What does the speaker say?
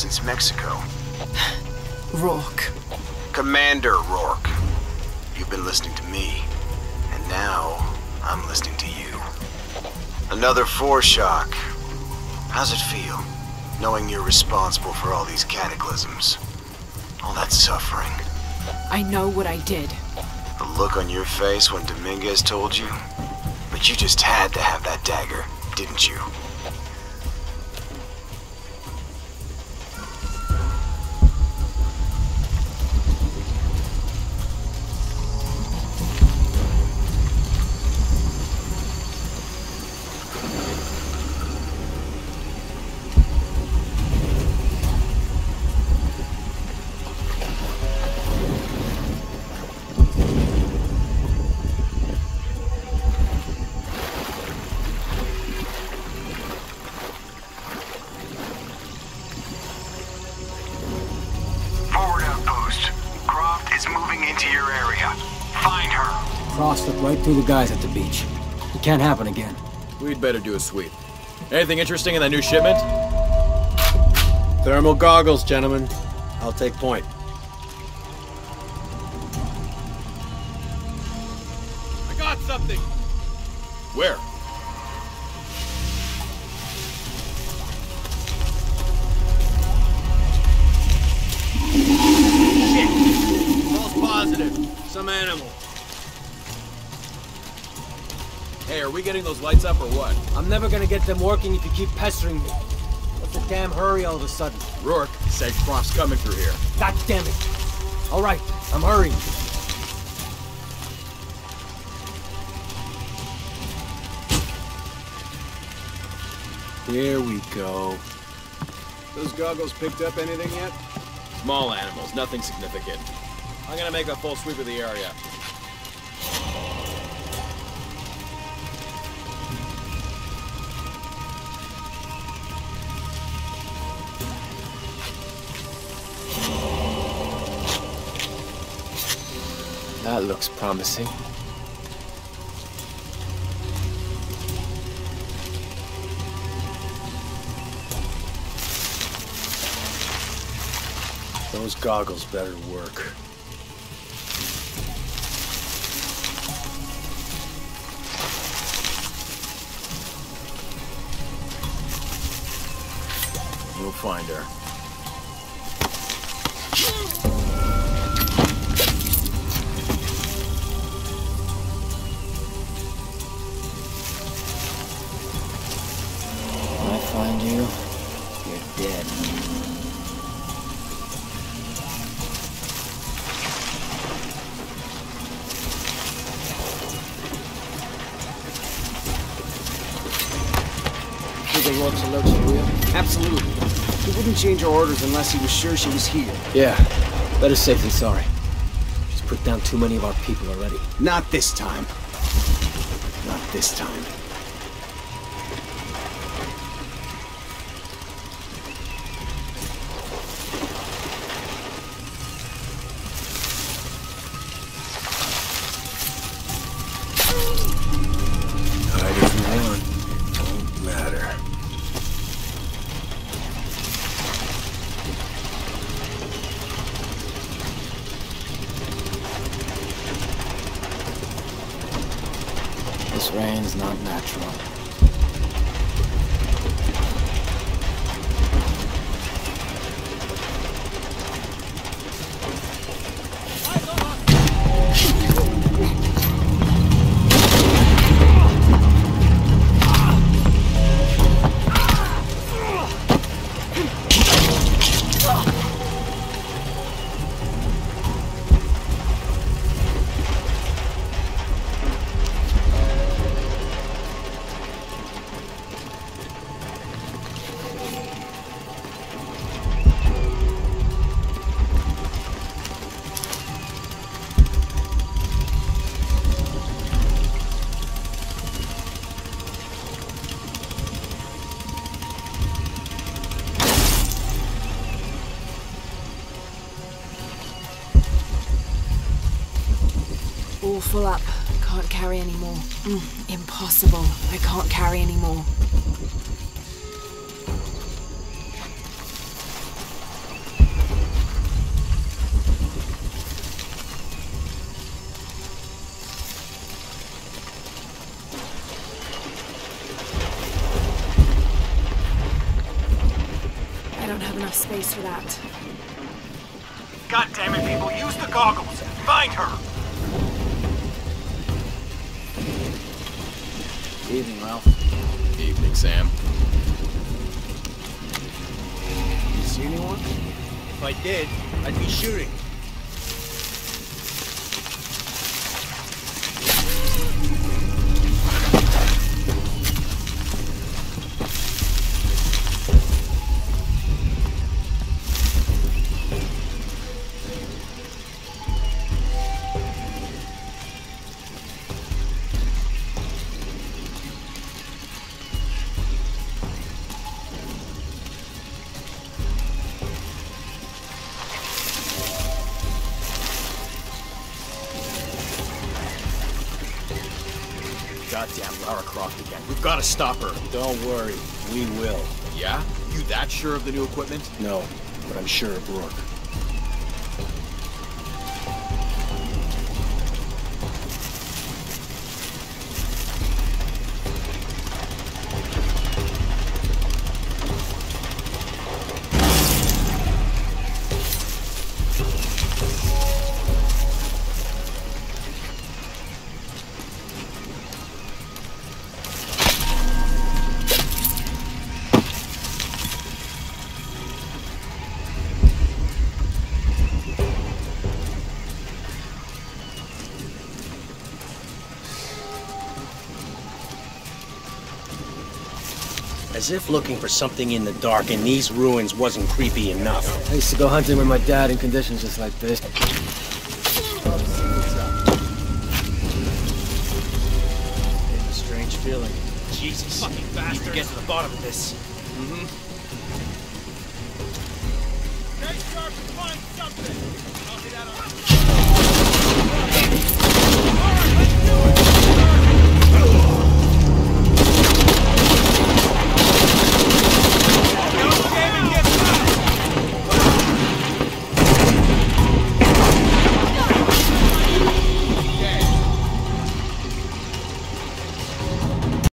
since Mexico. Rourke. Commander Rourke. You've been listening to me, and now I'm listening to you. Another foreshock. How's it feel, knowing you're responsible for all these cataclysms? All that suffering. I know what I did. The look on your face when Dominguez told you? But you just had to have that dagger, didn't you? Cross right through the guys at the beach. It can't happen again. We'd better do a sweep. Anything interesting in that new shipment? Thermal goggles, gentlemen. I'll take point. I got something! Where? We getting those lights up or what? I'm never gonna get them working if you keep pestering me. What's the damn hurry all of a sudden? Rourke said Croft's coming through here. God damn it! All right, I'm hurrying. Here we go. Those goggles picked up anything yet? Small animals, nothing significant. I'm gonna make a full sweep of the area. That looks promising. Those goggles better work. We'll find her. Find you, you're dead. Think the Rourke's alerts are real? Absolutely. He wouldn't change her orders unless he was sure she was here. Yeah, better safe than sorry. He's put down too many of our people already. Not this time. Not this time. This rain's not natural. all full up. Can't carry any more. Mm, impossible. I can't carry any more. I don't have enough space for that. God damn it, people. Use the goggles. Find her. Evening, Ralph. Evening, Sam. You see anyone? If I did, I'd be shooting. Goddamn Lara Croft again. We've got to stop her. Don't worry, we will. Yeah? You that sure of the new equipment? No, but I'm sure of Rourke. As if looking for something in the dark in these ruins wasn't creepy enough. I used to go hunting with my dad in conditions just like this. It's a strange feeling. Jesus. Fucking bastard. Need to get to the bottom of this. Stay sharp and find something! I'll hit out on